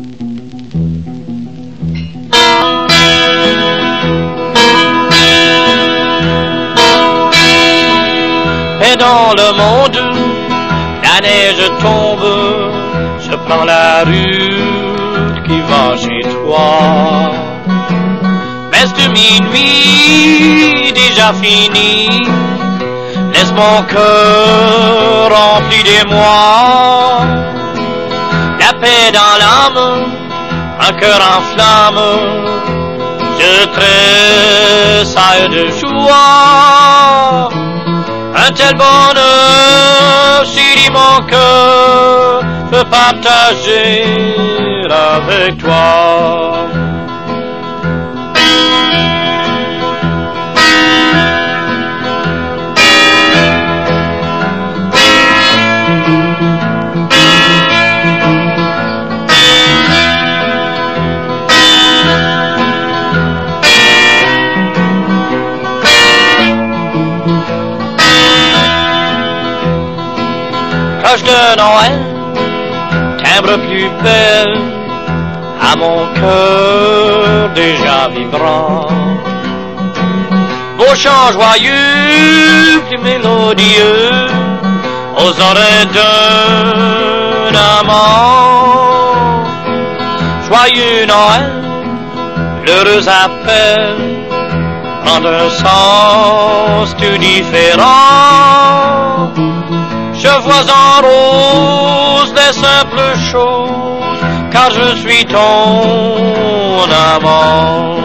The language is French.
Et dans le monde, la neige tombe, je prends la route qui va chez toi. De minuit déjà fini Laisse mon cœur rempli La paix dans l'âme, un cœur en flamme. Je tressaille de joie. Un tel bonheur, si mon cœur peut partager avec toi de Noël, timbre plus belle à mon cœur déjà vibrant. Vos chants joyeux, plus mélodieux, aux oreilles d'un amant. Joyeux Noël, l'heureux appel, en un sens tout différent. Je vois en rose les simples choses, car je suis ton amant.